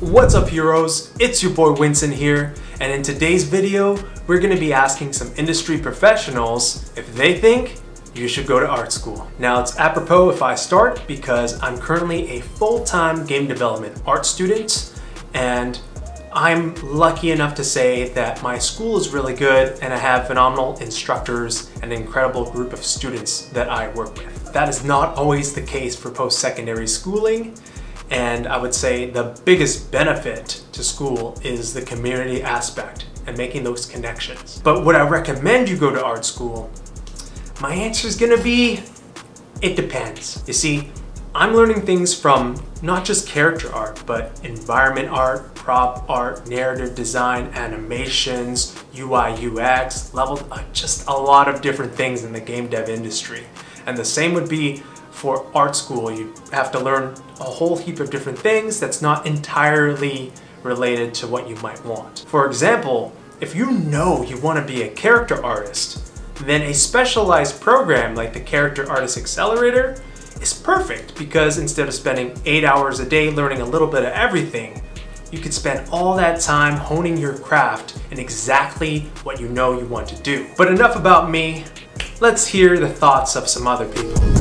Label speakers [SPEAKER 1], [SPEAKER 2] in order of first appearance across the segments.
[SPEAKER 1] What's up heroes? It's your boy Winson here and in today's video we're going to be asking some industry professionals if they think you should go to art school. Now it's apropos if I start because I'm currently a full-time game development art student and I'm lucky enough to say that my school is really good and I have phenomenal instructors and an incredible group of students that I work with. That is not always the case for post-secondary schooling and I would say the biggest benefit to school is the community aspect and making those connections. But would I recommend you go to art school? My answer is gonna be, it depends. You see, I'm learning things from not just character art, but environment art, prop art, narrative design, animations, UI, UX, level, just a lot of different things in the game dev industry. And the same would be for art school, you have to learn a whole heap of different things that's not entirely related to what you might want. For example, if you know you want to be a character artist, then a specialized program like the Character Artist Accelerator is perfect because instead of spending eight hours a day learning a little bit of everything, you could spend all that time honing your craft in exactly what you know you want to do. But enough about me, let's hear the thoughts of some other people.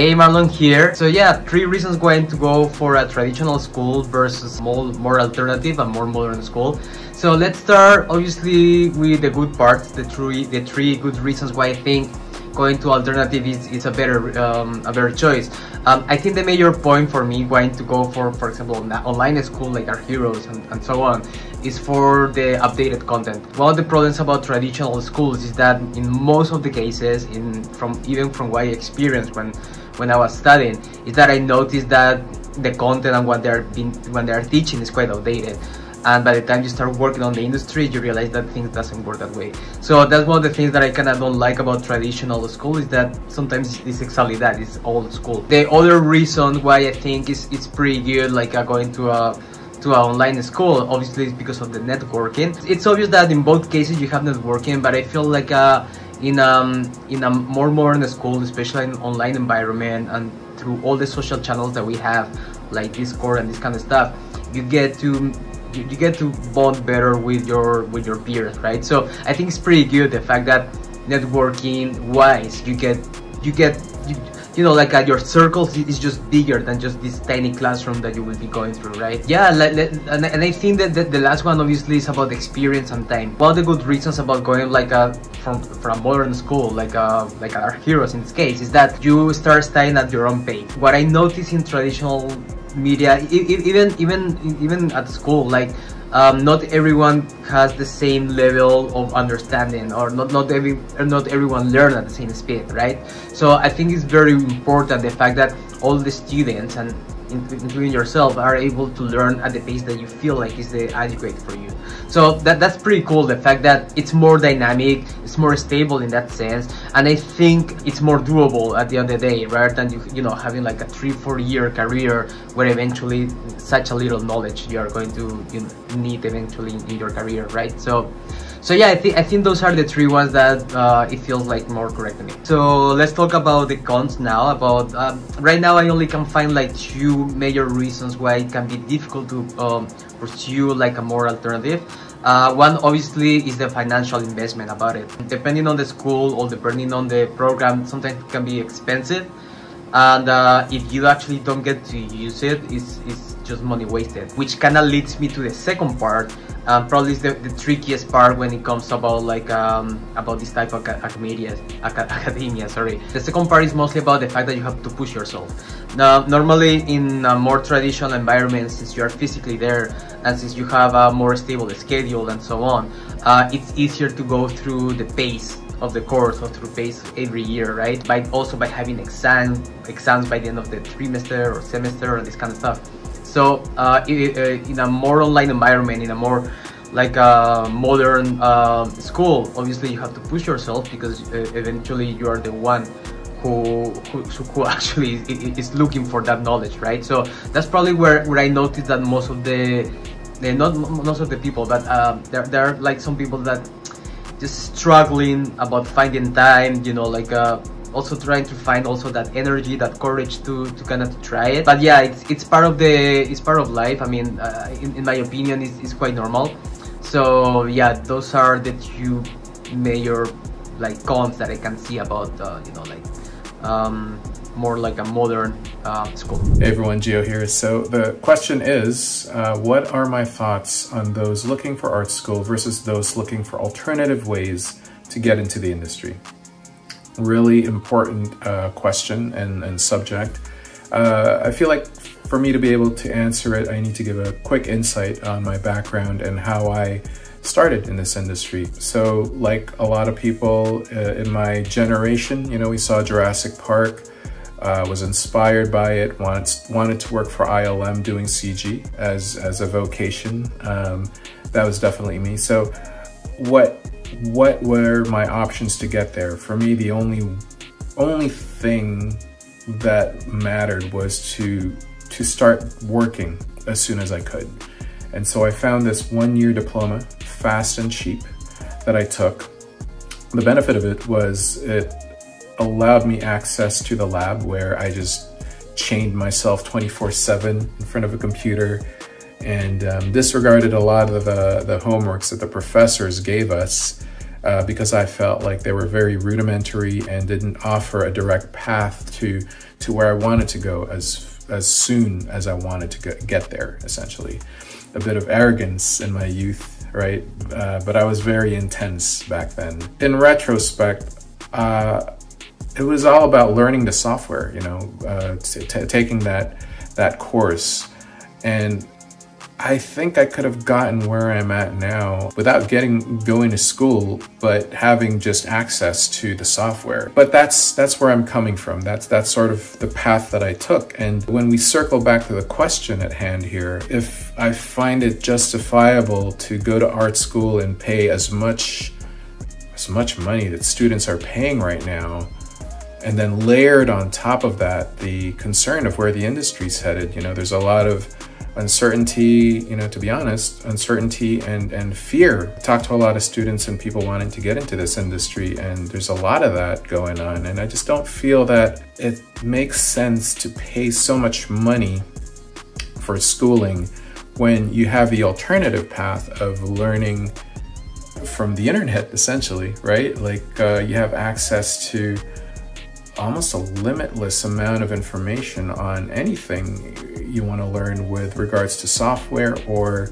[SPEAKER 2] Hey Marlon here. So yeah, three reasons why to go for a traditional school versus more, more alternative and more modern school. So let's start obviously with the good parts, the three, the three good reasons why I think going to alternative is, is a better um, a better choice. Um, I think the major point for me going to go for, for example, online school like Art Heroes and, and so on, is for the updated content. One of the problems about traditional schools is that in most of the cases, in from even from what I experienced when when I was studying, is that I noticed that the content and what they're been, when they're teaching is quite outdated. And by the time you start working on the industry you realize that things doesn't work that way. So that's one of the things that i kind of don't like about traditional school is that sometimes it's exactly that it's old school. The other reason why i think is it's pretty good like uh, going to a to an online school obviously it's because of the networking. It's obvious that in both cases you have networking but i feel like uh, in um in a more modern school especially in online environment and through all the social channels that we have like discord and this kind of stuff you get to you, you get to bond better with your with your peers right? So i think it's pretty good the fact that networking wise you get you get you, know like uh, your circles is just bigger than just this tiny classroom that you will be going through right? Yeah like, and, i think that the, the last one obviously is about experience and time. One of the good reasons about going like a from from modern school like uh like Art Heroes in this case is that you start studying at your own pace. What i notice in traditional media even even even at school like um, not everyone has the same level of understanding or not not every not everyone learn at the same speed right? So i think it's very important the fact that all the students and including yourself are able to learn at the pace that you feel like is the adequate for you. So that that's pretty cool the fact that it's more dynamic it's more stable in that sense and i think it's more doable at the end of the day rather than you you know having like a three four year career where eventually such a little knowledge you are going to you know, need eventually in your career right? So so yeah, I think I think those are the three ones that uh, it feels like more correct to me. So let's talk about the cons now. About um, right now, I only can find like two major reasons why it can be difficult to um, pursue like a more alternative. Uh, one obviously is the financial investment about it. Depending on the school or depending on the program, sometimes it can be expensive. And uh, if you actually don't get to use it, it's, it's just money wasted. Which kind of leads me to the second part, um, probably is the, the, trickiest part when it comes about like um, about this type of academia, academia. Sorry. The second part is mostly about the fact that you have to push yourself. Now, normally in a more traditional environment, since you are physically there and since you have a more stable schedule and so on, uh, it's easier to go through the pace of the course or through pace every year, right? By also by having exam exams by the end of the trimester or semester and this kind of stuff. So uh, in a more online environment, in a more like a modern uh, school, obviously you have to push yourself because uh, eventually you are the one who, who, who actually is looking for that knowledge, right? So that's probably where, where I noticed that most of the, the not most of the people, but uh, there, there are like some people that just struggling about finding time, you know, like uh, also trying to find also that energy, that courage to to kind of try it. But yeah, it's it's part of the it's part of life. I mean, uh, in, in my opinion, it's, it's quite normal. So yeah, those are the two major like cons that I can see about uh, you know like um, more like a modern uh, school.
[SPEAKER 3] Hey everyone, Gio here. So the question is, uh, what are my thoughts on those looking for art school versus those looking for alternative ways to get into the industry? Really important uh, question and, and subject. Uh, I feel like for me to be able to answer it, I need to give a quick insight on my background and how I started in this industry. So like a lot of people uh, in my generation, you know, we saw Jurassic Park, uh, was inspired by it, wanted, wanted to work for ILM doing CG as, as a vocation. Um, that was definitely me. So what, what were my options to get there? For me, the only, only thing that mattered was to, to start working as soon as I could. And so I found this one year diploma, fast and cheap, that I took. The benefit of it was it allowed me access to the lab where I just chained myself 24 seven in front of a computer and um, disregarded a lot of the, the homeworks that the professors gave us uh, because I felt like they were very rudimentary and didn't offer a direct path to to where I wanted to go as as soon as I wanted to get there, essentially a bit of arrogance in my youth, right? Uh, but I was very intense back then. In retrospect, uh, it was all about learning the software, you know, uh, taking that that course, and I think I could have gotten where I'm at now without getting going to school, but having just access to the software. But that's that's where I'm coming from. That's that's sort of the path that I took. And when we circle back to the question at hand here, if I find it justifiable to go to art school and pay as much as much money that students are paying right now, and then layered on top of that the concern of where the industry's headed, you know, there's a lot of uncertainty, you know, to be honest, uncertainty and, and fear. I talk to a lot of students and people wanting to get into this industry, and there's a lot of that going on. And I just don't feel that it makes sense to pay so much money for schooling when you have the alternative path of learning from the internet, essentially, right? Like uh, you have access to almost a limitless amount of information on anything you want to learn with regards to software or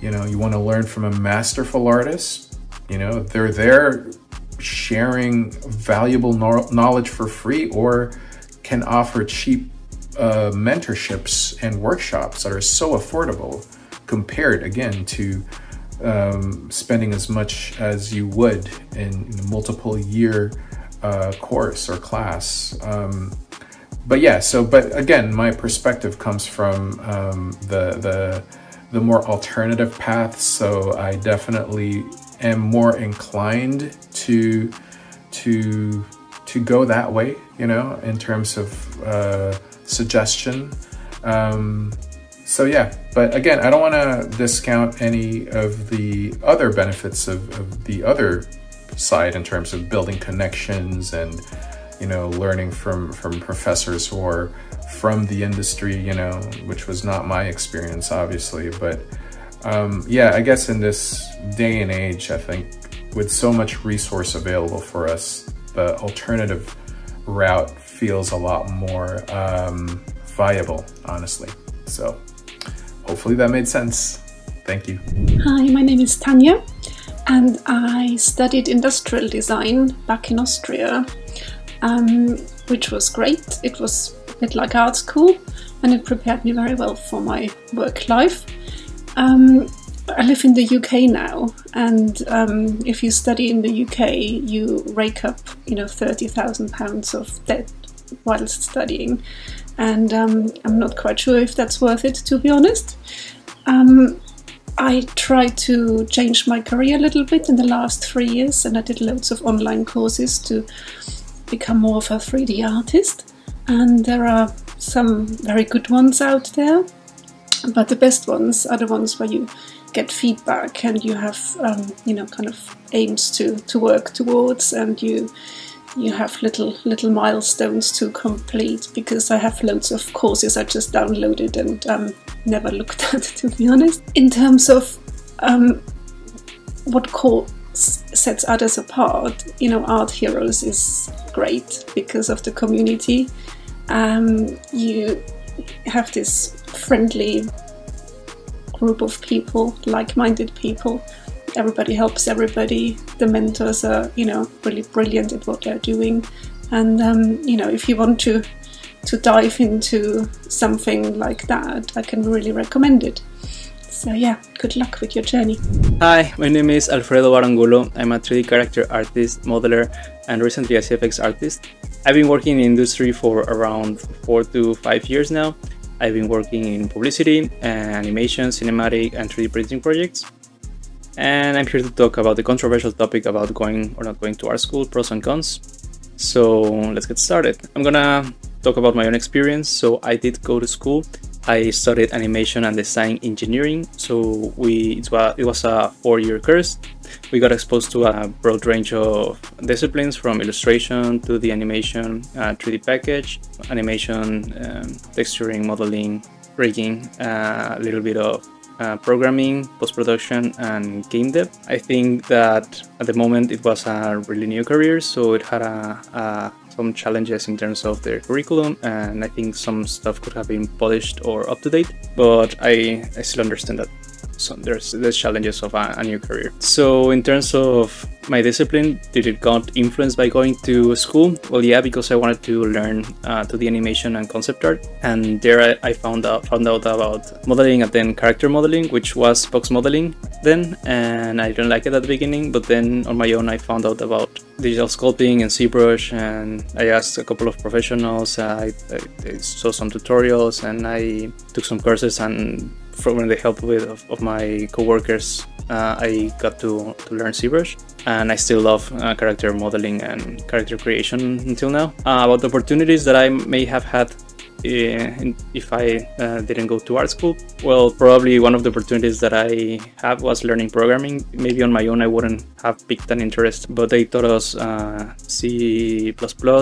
[SPEAKER 3] you know you want to learn from a masterful artist you know they're there sharing valuable knowledge for free or can offer cheap uh, mentorships and workshops that are so affordable compared again to um, spending as much as you would in, in multiple year uh, course or class. Um, but yeah, so but again, my perspective comes from um, the the the more alternative paths. So I definitely am more inclined to to to go that way. You know, in terms of uh, suggestion. Um, so yeah, but again, I don't want to discount any of the other benefits of, of the other side in terms of building connections and you know learning from from professors who are from the industry you know which was not my experience obviously. But um, yeah i guess in this day and age i think with so much resource available for us the alternative route feels a lot more um, viable honestly. So hopefully that made sense. Thank you.
[SPEAKER 4] Hi my name is Tanja and I studied industrial design back in Austria, um, which was great. It was a bit like art school and it prepared me very well for my work life. Um, I live in the UK now, and um, if you study in the UK, you rake up, you know, thirty thousand pounds of debt whilst studying, and um, I'm not quite sure if that's worth it, to be honest. Um, I tried to change my career a little bit in the last three years, and I did loads of online courses to become more of a 3D artist. And there are some very good ones out there, but the best ones are the ones where you get feedback and you have um, you know kind of aims to to work towards and you you have little little milestones to complete because I have loads of courses I just downloaded and um, never looked at to be honest. In terms of um, what course sets others apart, you know, Art Heroes is great because of the community. Um, you have this friendly group of people, like-minded people everybody helps everybody. The mentors are, you know, really brilliant at what they're doing. And um, you know, if you want to to dive into something like that, I can really recommend it. So yeah, good luck with your journey.
[SPEAKER 5] Hi, my name is Alfredo Baro Angulo. I'm a 3D character artist, modeler, and recently a CFX artist. I've been working in industry for around four to five years now. I've been working in publicity, animation, cinematic, and 3D printing projects and I'm here to talk about the controversial topic about going or not going to art school, pros and cons. So let's get started. I'm gonna talk about my own experience. So I did go to school. I studied animation and design engineering. So we it was, it was a four-year course. We got exposed to a broad range of disciplines from illustration to the animation, uh, 3D package, animation, um, texturing, modeling, rigging, uh, a little bit of uh, programming, post-production, and game dev. I think that at the moment it was a really new career, so it had a, a, some challenges in terms of the curriculum, and I think some stuff could have been polished or up to date. But I, I still understand that so there's the challenges of a, a, new career. So in terms of my discipline, did it got influenced by going to school? Well, yeah, because I wanted to learn uh, to the animation and concept art, and there I, I, found out found out about modeling and then character modeling, which was box modeling then, and I didn't like it at the beginning. But then on my own, I found out about digital sculpting and ZBrush, and I asked a couple of professionals. I, I, I saw some tutorials, and I took some courses and from the help with of, of my coworkers, uh, I got to, to learn ZBrush, and I still love uh, character modeling and character creation until now. Uh, about the opportunities that I may have had if I uh, didn't go to art school? Well, probably one of the opportunities that I have was learning programming. Maybe on my own I wouldn't have picked an interest, but they taught us uh, C++,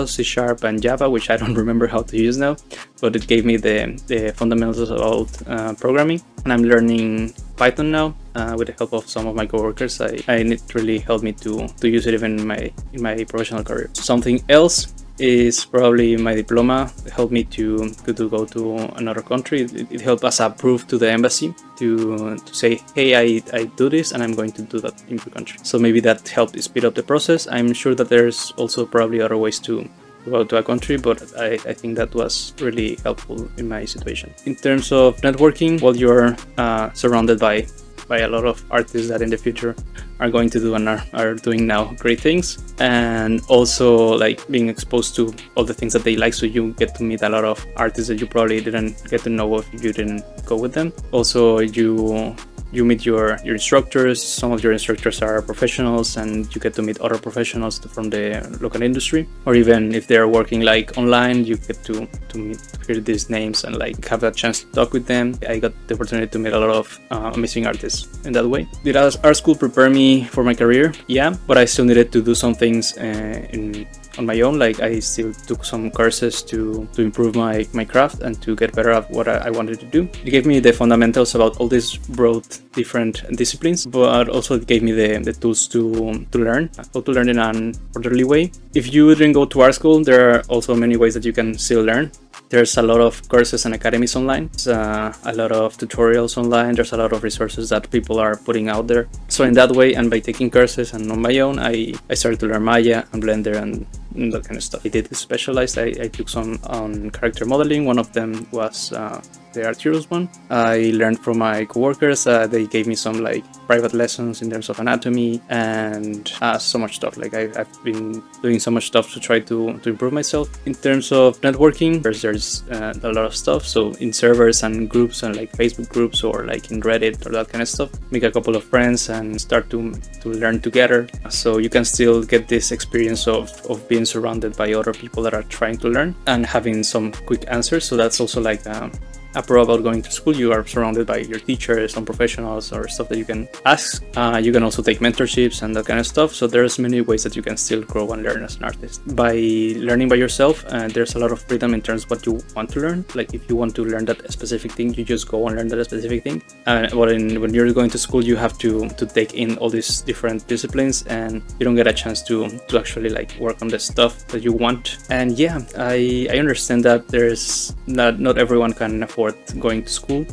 [SPEAKER 5] C Sharp, and Java, which I don't remember how to use now, but it gave me the, the fundamentals about uh, programming. And I'm learning Python now uh, with the help of some of my coworkers. I, I it really helped me to, to use it even in my in my professional career. Something else is probably my diploma it helped me to, to, to go to another country it, it, helped us approve to the embassy to, to say hey I, I do this and I'm going to do that in your country so maybe that helped speed up the process I'm sure that there's also probably other ways to go to a country but I, I think that was really helpful in my situation. In terms of networking while you're uh, surrounded by by a lot of artists that in the future are going to do and are, are doing now great things. And also like being exposed to all the things that they like so you get to meet a lot of artists that you probably didn't get to know if you didn't go with them. Also you you meet your, your instructors. Some of your instructors are professionals and you get to meet other professionals from the local industry. Or even if they're working like online, you get to, to meet hear these names and like have that chance to talk with them. I got the opportunity to meet a lot of uh, amazing artists in that way. Did art school prepare me for my career? Yeah, but I still needed to do some things uh, in on my own. Like I still took some courses to to improve my my craft and to get better at what I, I wanted to do. It gave me the fundamentals about all these broad different disciplines, but also it gave me the, the tools to to learn how to learn in an orderly way. If you didn't go to art school, there are also many ways that you can still learn. There's a lot of courses and academies online, uh, a lot of tutorials online, there's a lot of resources that people are putting out there. So in that way, and by taking courses and on my own, I, I started to learn Maya and Blender and that kind of stuff. I did specialized. I, I took some on character modeling. One of them was uh, the Art Heroes one. I learned from my coworkers. Uh, they gave me some like private lessons in terms of anatomy and uh, so much stuff. Like I, have been doing so much stuff to try to, to improve myself. In terms of networking, there's, there's uh, a lot of stuff. So in servers and groups and like Facebook groups or like in Reddit or that kind of stuff, make a couple of friends and start to, to learn together. So you can still get this experience of, of being surrounded by other people that are trying to learn and having some quick answers. So that's also like um, a about going to school, you are surrounded by your teachers, some professionals, or stuff that you can ask. Uh, you can also take mentorships and that kind of stuff. So there's many ways that you can still grow and learn as an artist. By learning by yourself, uh, there's a lot of freedom in terms of what you want to learn. Like if you want to learn that specific thing, you just go and learn that specific thing. Uh, but in, when you're going to school, you have to to take in all these different disciplines, and you don't get a chance to to actually like work on the stuff that you want. And yeah, I I understand that there's not not everyone can afford going to school.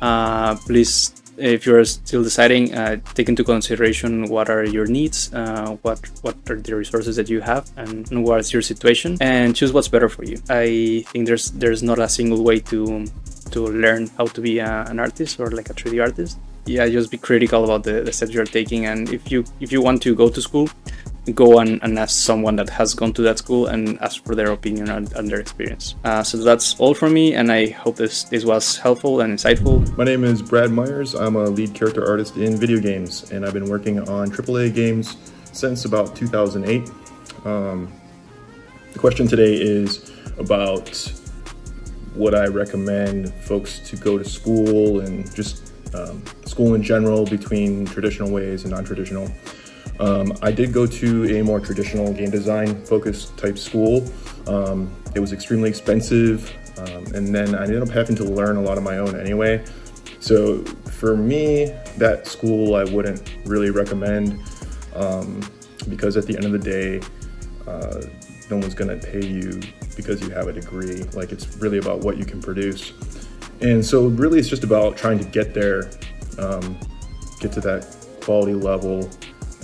[SPEAKER 5] Uh, please if you're still deciding, uh, take into consideration what are your needs, uh, what what are the resources that you have, and what's your situation, and choose what's better for you. I think there's there's not a single way to to learn how to be a, an artist or like a 3D artist. Yeah, just be critical about the, the steps you're taking, and if you if you want to go to school, go and, and ask someone that has gone to that school and ask for their opinion and, and their experience. Uh, so that's all from me, and I hope this, this was helpful and insightful.
[SPEAKER 6] My name is Brad Myers. I'm a lead character artist in video games, and I've been working on AAA games since about 2008. Um, the question today is about what I recommend folks to go to school and just um, school in general between traditional ways and non-traditional. Um, I did go to a more traditional game design focused type school. Um, it was extremely expensive, um, and then I ended up having to learn a lot of my own anyway. So for me, that school I wouldn't really recommend um, because at the end of the day, uh, no one's gonna pay you because you have a degree. Like it's really about what you can produce. And so really it's just about trying to get there, um, get to that quality level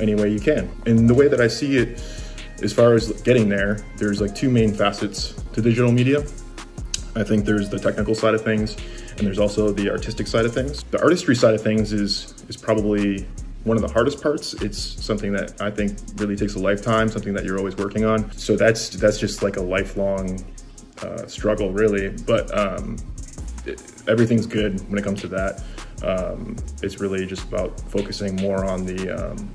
[SPEAKER 6] any way you can. And the way that I see it, as far as getting there, there's like two main facets to digital media. I think there's the technical side of things, and there's also the artistic side of things. The artistry side of things is is probably one of the hardest parts. It's something that I think really takes a lifetime, something that you're always working on. So that's that's just like a lifelong uh, struggle, really. But um, it, everything's good when it comes to that. Um, it's really just about focusing more on the um,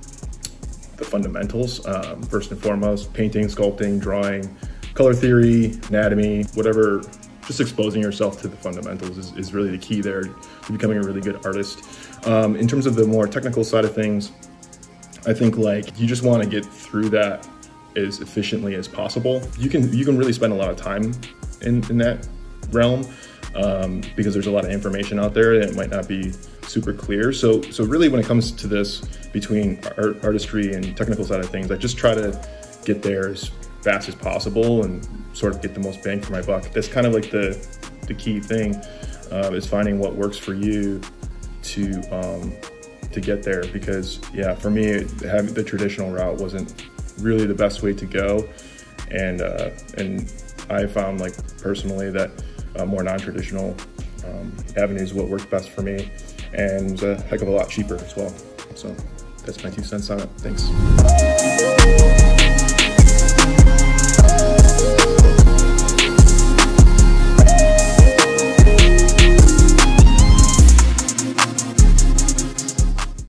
[SPEAKER 6] the fundamentals, um, first and foremost, painting, sculpting, drawing, color theory, anatomy, whatever, just exposing yourself to the fundamentals is, is really the key there to becoming a really good artist. Um, in terms of the more technical side of things, I think like you just want to get through that as efficiently as possible. You can you can really spend a lot of time in, in that realm um, because there's a lot of information out there that might not be super clear. So, so really when it comes to this between art, artistry and technical side of things, I just try to get there as fast as possible and sort of get the most bang for my buck. That's kind of like the, the key thing uh, is finding what works for you to, um, to get there. Because yeah, for me, having the traditional route wasn't really the best way to go. And, uh, and I found like personally that uh, more non-traditional um, avenues what worked best for me and it was a heck of a lot cheaper as well. So that's my two cents on it. Thanks.